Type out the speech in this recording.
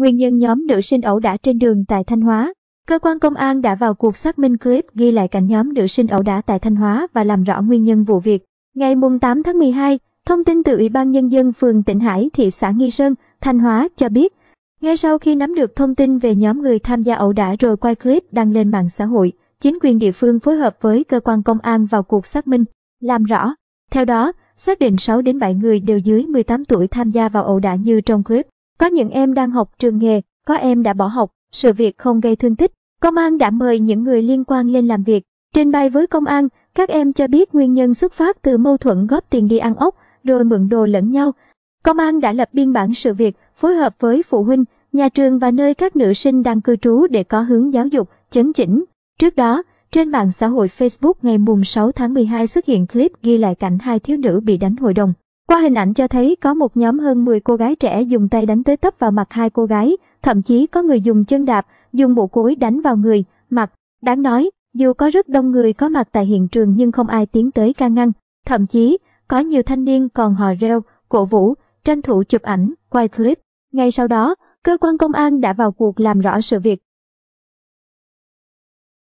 Nguyên nhân nhóm nữ sinh ẩu đả trên đường tại Thanh Hóa. Cơ quan công an đã vào cuộc xác minh clip ghi lại cảnh nhóm nữ sinh ẩu đả tại Thanh Hóa và làm rõ nguyên nhân vụ việc. Ngày 8 tháng 12, thông tin từ Ủy ban Nhân dân phường Tịnh Hải, thị xã Nghi Sơn, Thanh Hóa cho biết, ngay sau khi nắm được thông tin về nhóm người tham gia ẩu đả rồi quay clip đăng lên mạng xã hội, chính quyền địa phương phối hợp với cơ quan công an vào cuộc xác minh, làm rõ. Theo đó, xác định 6 đến 7 người đều dưới 18 tuổi tham gia vào ẩu đả như trong clip. Có những em đang học trường nghề, có em đã bỏ học, sự việc không gây thương tích. Công an đã mời những người liên quan lên làm việc. Trình bày với công an, các em cho biết nguyên nhân xuất phát từ mâu thuẫn góp tiền đi ăn ốc, rồi mượn đồ lẫn nhau. Công an đã lập biên bản sự việc, phối hợp với phụ huynh, nhà trường và nơi các nữ sinh đang cư trú để có hướng giáo dục, chấn chỉnh. Trước đó, trên mạng xã hội Facebook ngày mùng 6 tháng 12 xuất hiện clip ghi lại cảnh hai thiếu nữ bị đánh hội đồng. Qua hình ảnh cho thấy có một nhóm hơn 10 cô gái trẻ dùng tay đánh tới tấp vào mặt hai cô gái, thậm chí có người dùng chân đạp, dùng mũ cối đánh vào người, mặt. Đáng nói, dù có rất đông người có mặt tại hiện trường nhưng không ai tiến tới can ngăn. Thậm chí, có nhiều thanh niên còn hò reo, cổ vũ, tranh thủ chụp ảnh, quay clip. Ngay sau đó, cơ quan công an đã vào cuộc làm rõ sự việc.